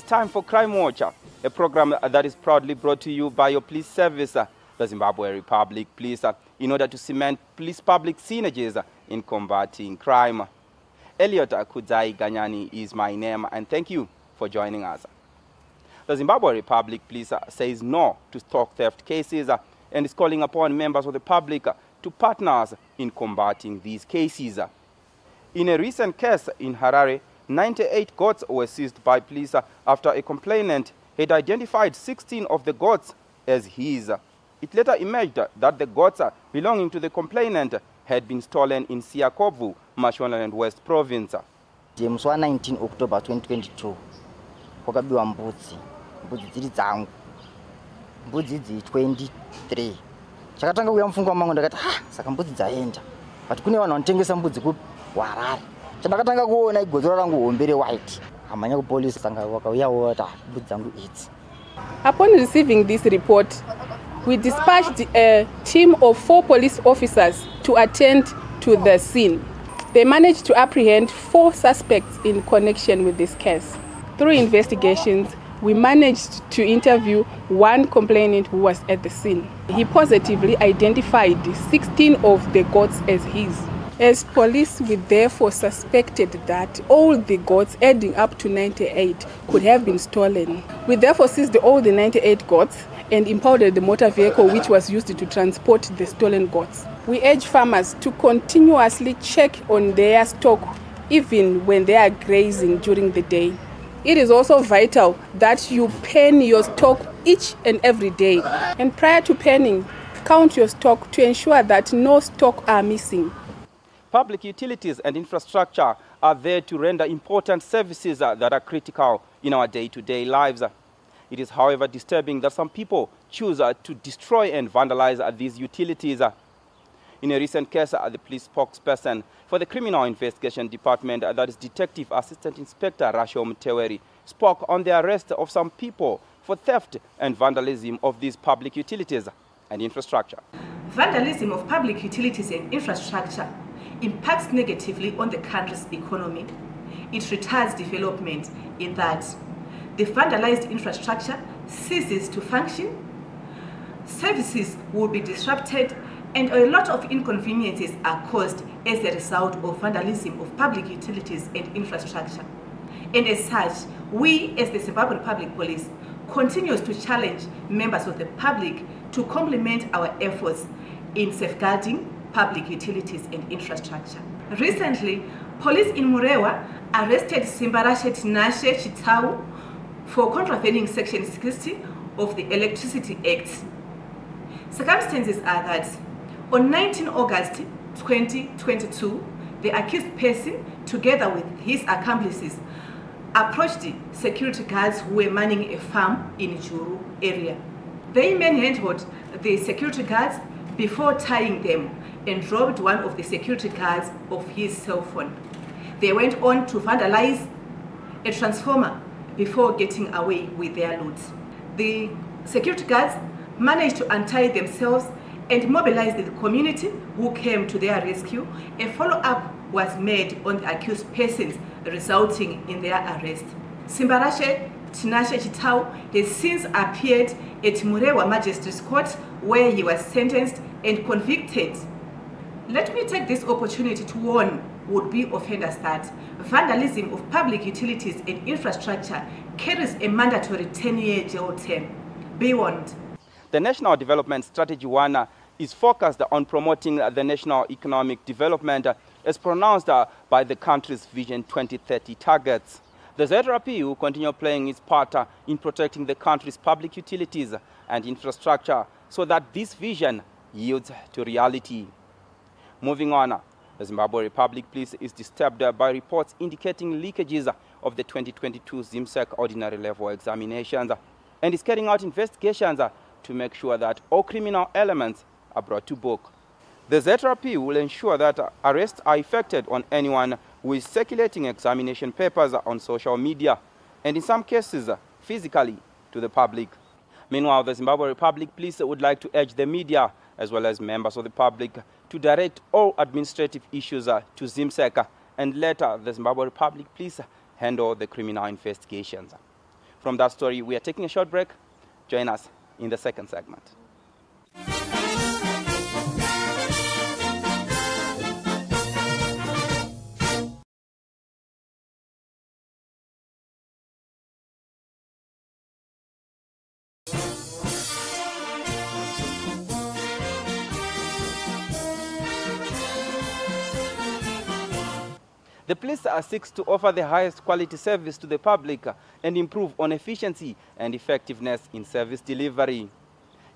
Is time for Crime Watcher, a program that is proudly brought to you by your police service, uh, the Zimbabwe Republic Police, uh, in order to cement police public synergies uh, in combating crime. Elliot Kudzai Ganyani is my name, and thank you for joining us. The Zimbabwe Republic Police says no to stock theft cases and is calling upon members of the public to partner us in combating these cases. In a recent case in Harare, 98 goats were seized by police after a complainant had identified 16 of the goats as his. It later emerged that the goats belonging to the complainant had been stolen in Siakovu, Mashonaland West Province. musi wa19 october 2022 kwakabiwa mbudzi. Mbudzi dziri dzangu. Mbudzi idzi 23 chakatanga kuya mufungwa mangu ndakati ha saka mbudzi dzaenda. But kune vanhu vanotengesa mbudzi kuharare chandakatanga kuona igodzoro rangu hombe rewhite hamhanya kupolisi sanga wakauyawo wati mbudzi dzangu idzi Upon receiving this report, we dispatched a team of four police officers to attend to the scene. They managed to apprehend four suspects in connection with this case. Through investigations, we managed to interview one complainant who was at the scene. He positively identified 16 of the goats as his. As police, we therefore suspected that all the goats, adding up to 98, could have been stolen. We therefore seized all the 98 goats and impounded the motor vehicle which was used to transport the stolen goats. We urge farmers to continuously check on their stock even when they are grazing during the day. It is also vital that you pen your stock each and every day. And prior to penning, count your stock to ensure that no stock are missing. Public utilities and infrastructure are there to render important services that are critical in our day-to-day lives. It is, however, disturbing that some people choose uh, to destroy and vandalize uh, these utilities. In a recent case, uh, the police spokesperson for the Criminal Investigation Department, that is Detective Assistant Inspector Rashom Teweri, spoke on the arrest of some people for theft and vandalism of these public utilities and infrastructure. Vandalism of public utilities and infrastructure impacts negatively on the country's economy. It retards development in that the vandalized infrastructure ceases to function, services will be disrupted, and a lot of inconveniences are caused as a result of vandalism of public utilities and infrastructure. And as such, we as the Zimbabwe Public Police continues to challenge members of the public to complement our efforts in safeguarding public utilities and infrastructure. Recently, police in Murewa arrested Simbarashe Tinashe Chitau for contravening Section 60 of the Electricity Act. Circumstances are that on 19 August 2022, the accused person, together with his accomplices, approached the security guards who were manning a farm in Juru area. They manhandled the security guards before tying them and robbed one of the security guards of his cell phone. They went on to vandalize a transformer before getting away with their loot. The security guards managed to untie themselves and mobilize the community who came to their rescue. A follow-up was made on the accused persons, resulting in their arrest. Simbarashe Tinashe Chitau has since appeared at Murewa Magistrates Court where he was sentenced and convicted. Let me take this opportunity to warn would-be offenders that vandalism of public utilities and infrastructure carries a mandatory 10-year jail term. Be warned. The National Development Strategy 1 uh, is focused on promoting the national economic development as pronounced by the country's Vision 2030 targets. The ZRP will continue playing its part in protecting the country's public utilities and infrastructure so that this vision yields to reality. Moving on, the Zimbabwe Republic Police is disturbed by reports indicating leakages of the 2022 ZIMSEC ordinary level examinations and is carrying out investigations to make sure that all criminal elements are brought to book. The ZRP will ensure that arrests are effected on anyone who is circulating examination papers on social media and in some cases physically to the public. Meanwhile, the Zimbabwe Republic Police would like to urge the media as well as members of the public to direct all administrative issues uh, to ZIMSEC and let uh, the Zimbabwe Republic Police handle the criminal investigations. From that story, we are taking a short break. Join us in the second segment. Uh, seeks to offer the highest quality service to the public and improve on efficiency and effectiveness in service delivery.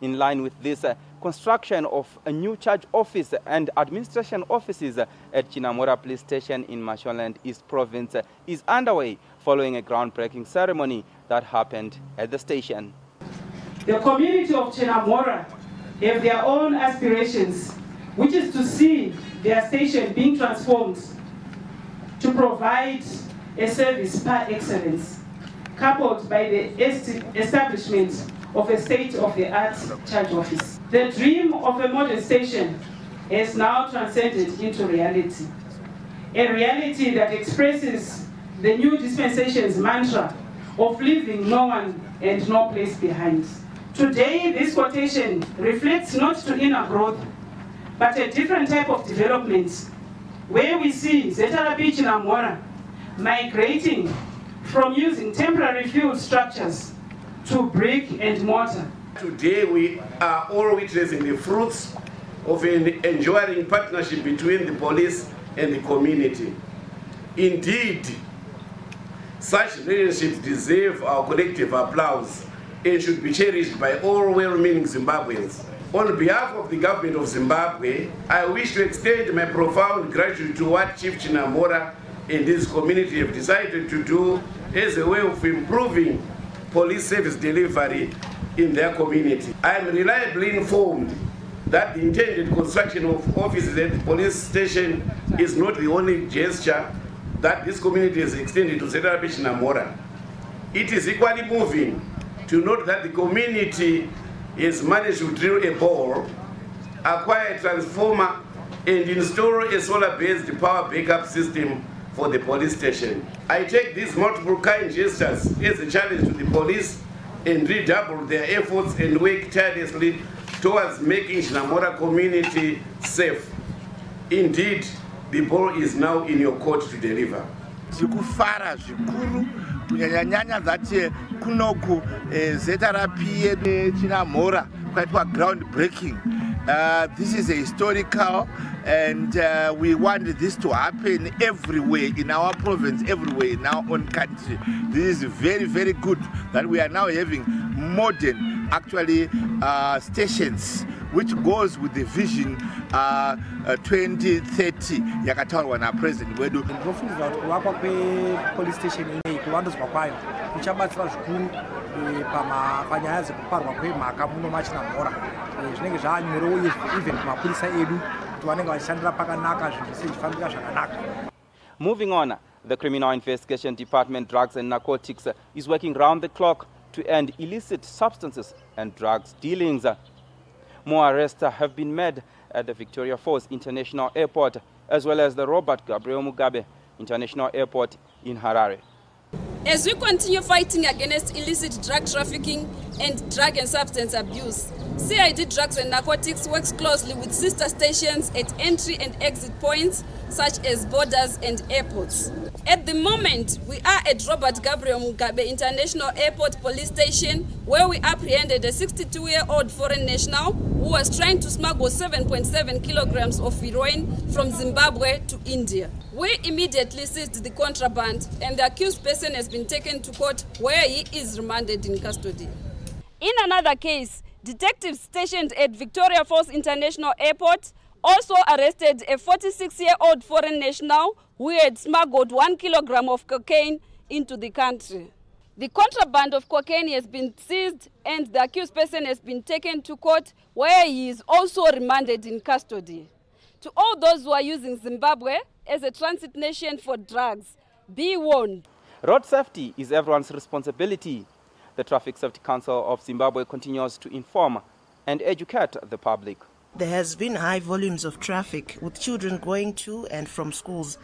In line with this, uh, construction of a new charge office and administration offices at Chinamora Police Station in Mashonaland East Province is underway following a groundbreaking ceremony that happened at the station. The community of Chinamora have their own aspirations, which is to see their station being transformed to provide a service par excellence, coupled by the est- establishment of a state-of-the-art charge office. The dream of a modern station has now transcended into reality, a reality that expresses the new dispensation's mantra of leaving no one and no place behind. Today, this quotation reflects not to inner growth, but a different type of development, where we see ZRP Chinamora migrating from using temporary fuel structures to brick and mortar. Today we are all witnessing the fruits of an enduring partnership between the police and the community. Indeed, such relationships deserve our collective applause and should be cherished by all well-meaning Zimbabweans. On behalf of the government of Zimbabwe, I wish to extend my profound gratitude to what Chief Chinamora and his community have decided to do as a way of improving police service delivery in their community. I am reliably informed that the intended construction of offices at the police station is not the only gesture that this community has extended to ZRP Chinamora. It is equally moving to note that the community has managed to drill a bore, acquire a transformer, and install a solar-based power backup system for the police station. I take these multiple kind gestures as a challenge to the police and redouble their efforts and work tirelessly towards making Chinamora community safe. Indeed, the ball is now in your court to deliver. zvikufara zvikuru kunyanyanyanya zati kunoku eh, zeta rapie chinamhora kwaitwa ground breaking. Uh, this is a historical and uh, we want this to happen everywhere in our province everywhere in our own country. This is very very good that we are now having modern actually uh, stations which goes with the vision uh, uh, 2030 yakataurwa napresident wedu. Ndinofungidzira kuti kuvakwa kwepolice station ineyi kuvandudzwa kwayo zvikuru eh, panyaya dzekuparwa kwemhaka muno Eh, zvinenge zvaanyorewo even kumapurisa edu kuti vanenge vachishandira pakanaka zvinhu zvese zvichifambira zvakanaka Moving on, the Criminal Investigation Department, Drugs and Narcotics, is working round the clock to end illicit substances and drugs dealings. More arrests have been made at the Victoria Falls International Airport as well as the Robert Gabriel Mugabe International Airport in Harare. As we continue fighting against illicit drug trafficking and drug and substance abuse, CID Drugs and Narcotics works closely with sister stations at entry and exit points such as borders and airports. At the moment, we are at Robert Gabriel Mugabe International Airport Police Station where we apprehended a 62 year old foreign national who was trying to smuggle 7.7 kilograms of heroin from Zimbabwe to India. We immediately seized the contraband and the accused person has been taken to court where he is remanded in custody. In another case, detectives stationed at Victoria Falls International Airport also arrested a 46 year old foreign national who had smuggled one kilogram of cocaine into the country. The contraband of cocaine has been seized and the accused person has been taken to court where he is also remanded in custody. To all those who are using Zimbabwe as a transit nation for drugs, be warned. Road safety is everyone's responsibility. The Traffic Safety Council of Zimbabwe continues to inform and educate the public. There has been high volumes of traffic with children going to and from schools.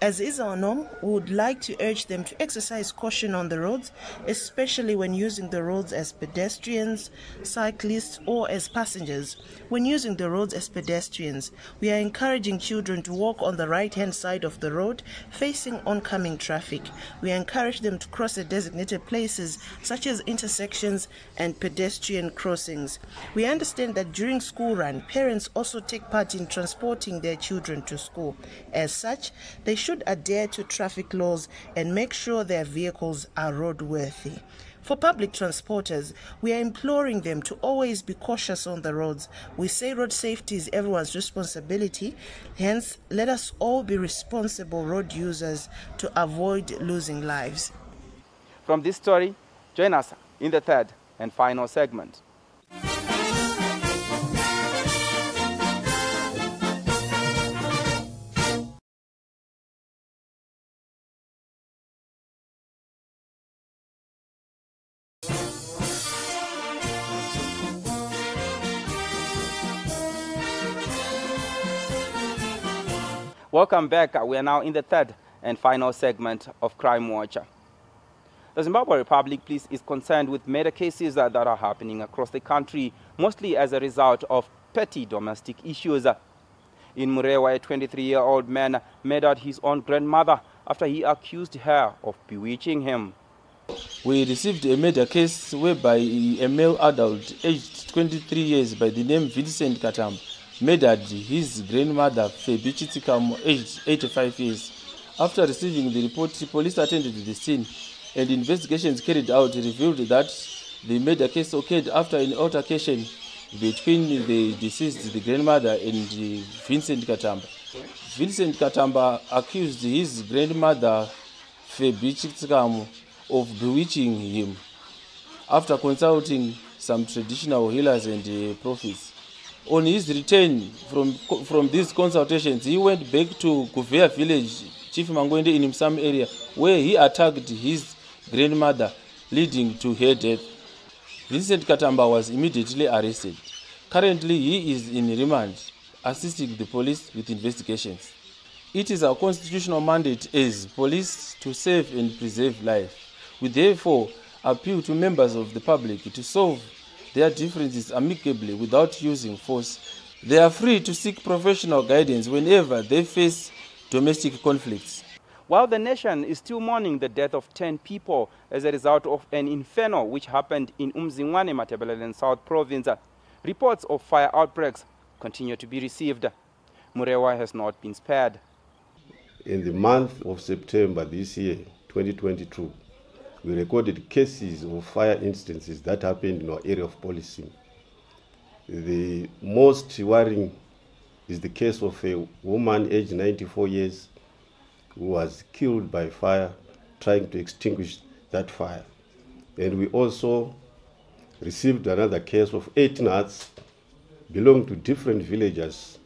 As is our norm, we would like to urge them to exercise caution on the roads, especially when using the roads as pedestrians, cyclists, or as passengers. When using the roads as pedestrians, we are encouraging children to walk on the right hand side of the road facing oncoming traffic. We encourage them to cross at designated places such as intersections and pedestrian crossings. We understand that during school run, parents also take part in transporting their children to school. As such, they should adhere to traffic laws and make sure their vehicles are roadworthy. For public transporters, we are imploring them to always be cautious on the roads. We say road safety is everyone's responsibility, hence, let us all be responsible road users to avoid losing lives. From this story, join us in the third and final segment. Welcome back. We are now in the third and final segment of Crime Watcher. The Zimbabwe Republic Police is concerned with murder cases that, that are happening across the country, mostly as a result of petty domestic issues. In Murewa, a 23-year-old man murdered his own grandmother after he accused her of bewitching him. We received a murder case whereby a male adult aged 23 years by the name Vincent Katam murdered his grandmother Febi Chitikamo aged 85 years. After receiving the report, police attended the scene and investigations carried out revealed that the murder case occurred after an altercation between the deceased, the grandmother, and Vincent Katamba. Vincent Katamba accused his grandmother, Febi Chitikamo, of bewitching him after consulting some traditional healers and uh, prophets. On his return from, from these consultations, he went back to Kuvea village, Chief Mangwende in some area, where he attacked his grandmother, leading to her death. Vincent Katamba was immediately arrested. Currently, he is in remand, assisting the police with investigations. It is our constitutional mandate as police to save and preserve life. We therefore appeal to members of the public to solve their differences amicably without using force. They are free to seek professional guidance whenever they face domestic conflicts. While the nation is still mourning the death of 10 people as a result of an inferno which happened in Umzingwane, Matabeleland South Province, reports of fire outbreaks continue to be received. Murewa has not been spared. In the month of September this year, 2022, we recorded cases of fire instances that happened in our area of policing. The most worrying is the case of a woman aged 94 years who was killed by fire trying to extinguish that fire. And we also received another case of eight nuts belonging to different villages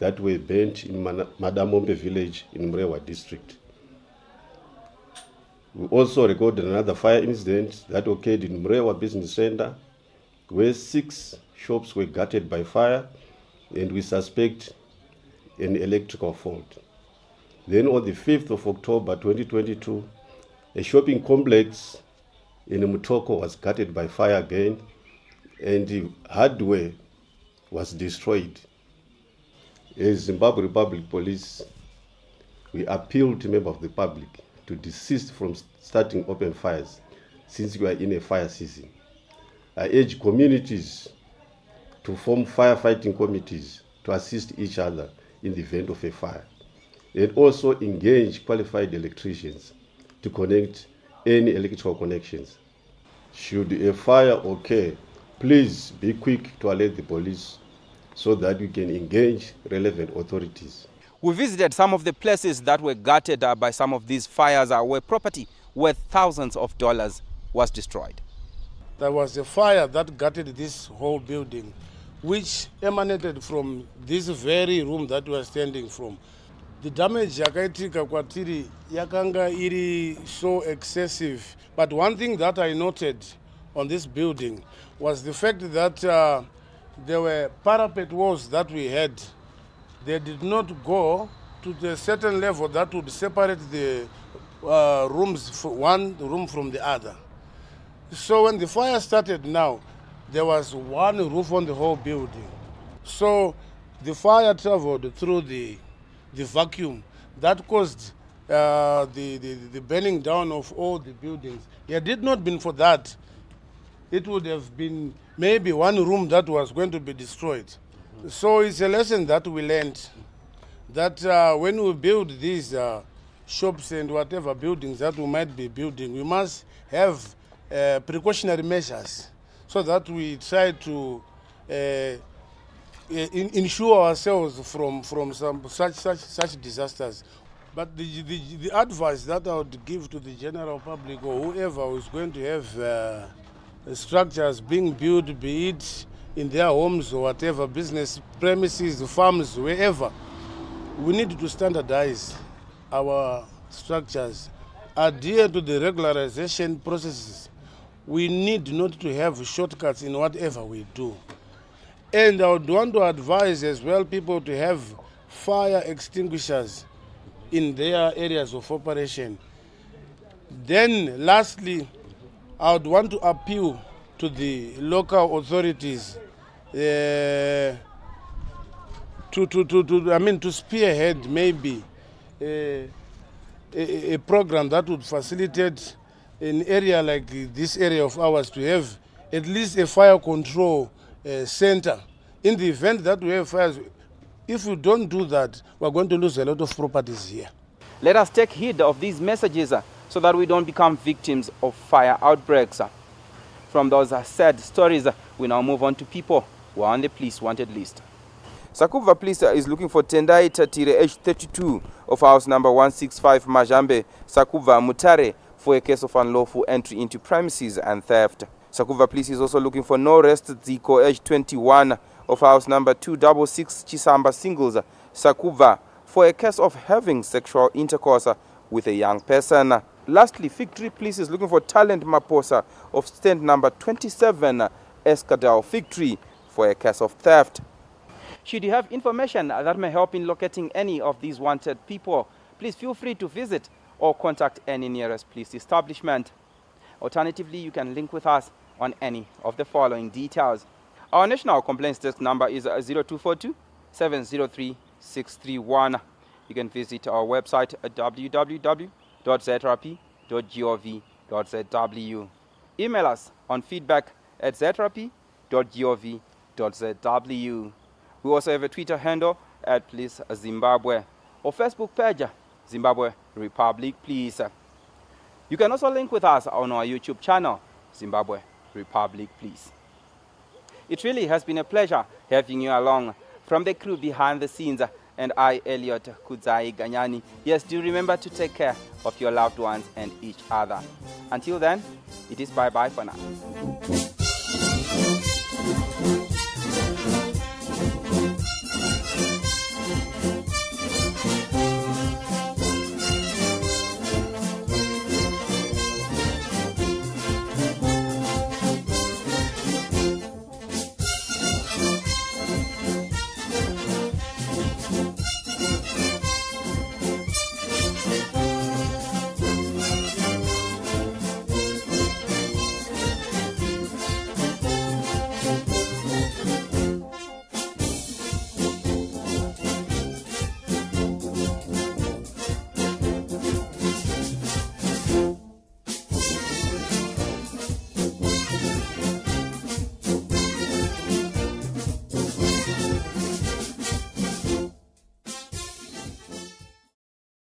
that were burnt in Madamombe village in Mrewa district. We also recorded another fire incident that occurred in Murewa Business Center, where six shops were gutted by fire, and we suspect an electrical fault. Then on the 5th of October 2022, a shopping complex in Mutoko was gutted by fire again, and the hardware was destroyed. As Zimbabwe Republic Police, we appeal to members of the public to desist from starting open fires since we are in a fire season. I urge communities to form firefighting committees to assist each other in the event of a fire and also engage qualified electricians to connect any electrical connections. Should a fire occur, please be quick to alert the police so that we can engage relevant authorities. We visited some of the places that were gutted uh, by some of these fires uh, where property worth thousands of dollars was destroyed. There was a fire that gutted this whole building, which emanated from this very room that we are standing from. The damage yakaitika kwatiri yakanga iri so excessive. But one thing that I noted on this building was the fact that uh, there were parapet walls that we had they did not go to the certain level that would separate the uh, rooms, one room from the other. So when the fire started now, there was one roof on the whole building. So the fire traveled through the, the vacuum that caused uh, the, the, the burning down of all the buildings. It not been for that, it would have been maybe one room that was going to be destroyed. So it's a lesson that we learned that uh, when we build these uh, shops and whatever buildings that we might be building, we must have uh, precautionary measures so that we try to uh, in, insure ourselves from, from some such, such, such disasters. But the, the, the advice that I would give to the general public or whoever is going to have uh, structures being built, be it in their homes or whatever, business premises, farms, wherever, we need to standardize our structures, adhere to the regularization processes. We need not to have shortcuts in whatever we do. And I would want to advise as well people to have fire extinguishers in their areas of operation. Then, lastly, I would want to appeal to the local authorities uh, to, to, to, to, I mean, to spearhead maybe uh, a, a program that would facilitate an area like this area of ours to have at least a fire control uh, center. In the event that we have fires, if we don't do that, we're going to lose a lot of properties here. Let us take heed of these messages uh, so that we don't become victims of fire outbreaks. From those sad stories, we now move on to people who are on the police wanted list. Sakubva Police is looking for Tendai Tatire, age 32, of house number 165 Majambe, Sakubva Mutare, for a case of unlawful entry into premises and theft. Sakubva Police is also looking for No Rest Ziko, age 21, of house number 266 Chisamba Singles, Sakubva, for a case of having sexual intercourse with a young person. Lastly, Victory Police is looking for Talent Maposa of stand number 27, uh, Escadale Victory, for a case of theft. Should you have information that may help in locating any of these wanted people, please feel free to visit or contact any nearest police establishment. Alternatively, you can link with us on any of the following details. Our national complaints desk number is uh, 0242 703 631. You can visit our website at www.zrp.gov.zw. Email us on feedback at zrp.gov.zw. We also have a Twitter handle at Police Zimbabwe or Facebook page Zimbabwe Republic Police. You can also link with us on our YouTube channel Zimbabwe Republic Police. It really has been a pleasure having you along from the crew behind the scenes and I, Elliot Kudzai Ganyani. Yes, do remember to take care of your loved ones and each other. Until then, it is bye bye for now.